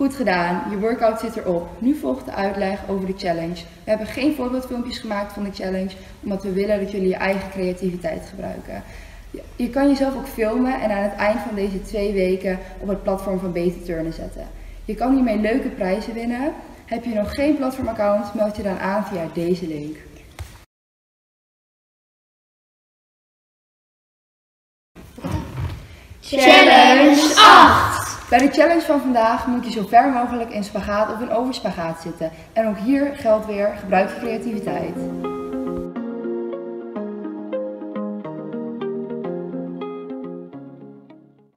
Goed gedaan, je workout zit erop. Nu volgt de uitleg over de challenge. We hebben geen voorbeeldfilmpjes gemaakt van de challenge, omdat we willen dat jullie je eigen creativiteit gebruiken. Je kan jezelf ook filmen en aan het eind van deze twee weken op het platform van Beter Turnen zetten. Je kan hiermee leuke prijzen winnen. Heb je nog geen platformaccount, meld je dan aan via deze link. Challenge 8! Bij de challenge van vandaag moet je zo ver mogelijk in spagaat of in overspagaat zitten. En ook hier geldt weer, gebruik je creativiteit.